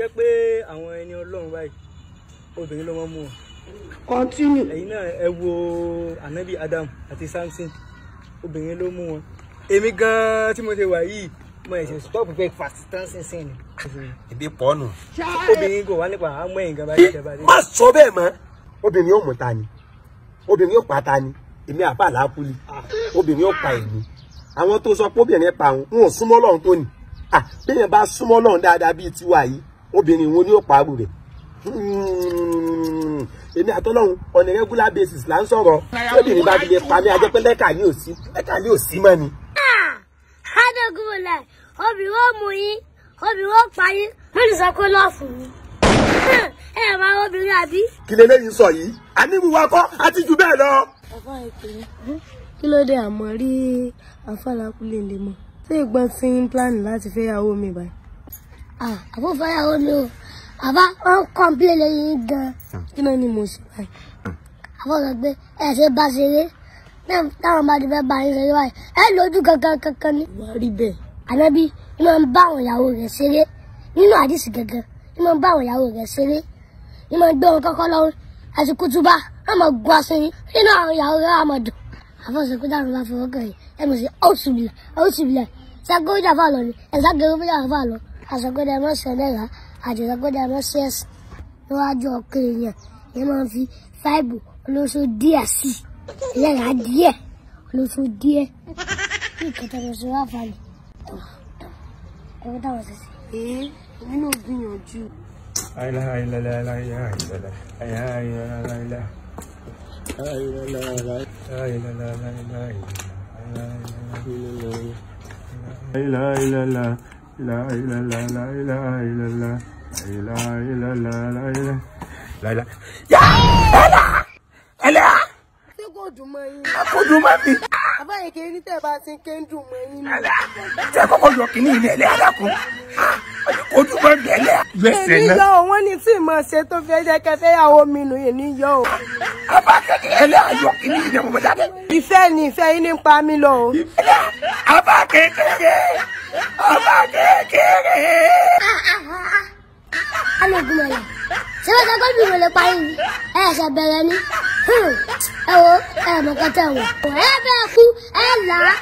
jẹ́ pé àwọn ẹni ọlọ́run báyìí obìnrin ló mọ́ mú wọn. Continue. ẹ̀yin náà ẹ wo anabi adam àti samson obìnrin ló mú wọn. Èmi gan-an tí mo ṣe wà yìí mo ẹ̀sìn stop breakfast tán sínsìn ni. Ìbí pọ́nù. obìnrin kò wá nípa àmọ́ ẹ̀yìn gan báyìí ìjọba dé. má sọ bẹ́ẹ̀ mọ́. Obìnrin yóò mú ta ni. Obìnrin yóò pa ta ni. Èmi àbá làákùlì obìnrin yóò pa èmi. Àwọn tó sọ pé obìnrin pa òun wọn ò súnmọ́ lọ́run tó nì ah bẹ́ẹ̀ bá súnmọ́ lọ́run dáadáa bíi tiwa yìí obìnrin wo ni yóò parú rẹ̀? Hmm, èmi àtọ́lọ́run on a regular basis là ń sọ̀rọ̀. Obìnrin bá fi lè pa mí ajẹ́ pé lẹ́kà ní òsì lẹ́kà ní òsì mọ́ ni. Adégunmọ̀lá, obìnrin ó mú yín, obìnrin ó pa yín, wọ́n ní sọ pé lọ́ọ̀fù ni. Ẹ ẹ̀ máa obìnrin àbí? kí leléyìí sọ yìí? Àníwúwa kọ́ àti jù bẹ́ẹ̀ lọ. àfa ìpínlẹ̀ kí ló dé? Àmọ́ rí àfàlàkùlé lè mọ̀ ṣé ìgbọ́n fi ń plan láti fẹ́ yàwó mi báyìí. Àbúfẹ́ ìyàwó mi o, àbá wọn kọ́ńpilẹ̀ lẹ́yìn gan-an. kí náà ni mo ṣe báyìí. Àbọ̀ sọ pé ẹ ṣe bá ṣeré, náà táwọn bá ti fẹ́ bá yín ṣeré báyìí, ẹ lójú kankan kankan ni. á rí bẹ́ẹ̀. Ànábì ní máa ń bá àwọn ìyàwó rẹ̀ ṣeré nínú àdìsí gangan ní máa ń bá àwọn ìyàwó rẹ̀ ṣeré ní máa ń gbé wọn kọ́kọ́ lọ́wọ́ àti kútúbà á máa gun aṣọ yín nínú àwọn ìyàwó rẹ̀ máa dùn. àfọ̀sẹ̀ kó dáhùn bá fọwọ́ kàn yín ẹ mọ̀ sí ọ̀ṣùbìlẹ̀ ọ̀ṣùbìlẹ̀ ṣàgójà fà lọ ni ẹ̀ṣàgẹ̀rẹ̀ fújà fà lọ àṣàgójà ẹ̀mọ́ sẹ̀lẹ̀rà àti ṣàgójà ẹ̀mọ́ sẹ́ẹ̀sì níwájú ọkùnrin yẹn yẹn máa ń fi fáìbù olóṣù díẹ̀ sí ẹlẹ́rà díẹ̀ olóṣù díẹ̀. Ní ìkẹtẹ lóṣù wà fà ní? Ẹ̀wọ́n táwọn ṣe sí. ee èmi náà gbìyànjú. Ṣé kò dùn mọ́ yín. Kojú máa mi. àbá yìí kiri ní tẹ̀ bá ti ń ké ń dùn mọ́ yín yọ ẹlẹ́ àdàkùn. Kojú máa mi ẹlẹ́. Gbèsè èmi náà. yọ òun ní tí mo ṣe tó fẹ́ jẹ́ kẹfẹ́ yàwó mi nù yìí ní yọ o. Àbá kẹ̀kẹ́ ẹlẹ́ ayọ̀ kìíní ilẹ̀ mọ̀ jáde. ìfẹ́ ni ìfẹ́ yín ní pa mí lọ o. Àbá kékeré. Àbá kékeré. Adégunmọ̀lá ṣé wọ́n sọ pé bí mo lè parí ni ẹ ṣe bẹ̀rẹ̀ ni ẹ wo ẹ mọ̀ kọ́tà wọ̀ ẹ bẹ́ẹ̀ kú ẹ là á.